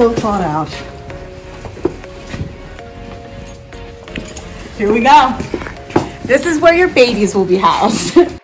so thought out. Here we go. This is where your babies will be housed.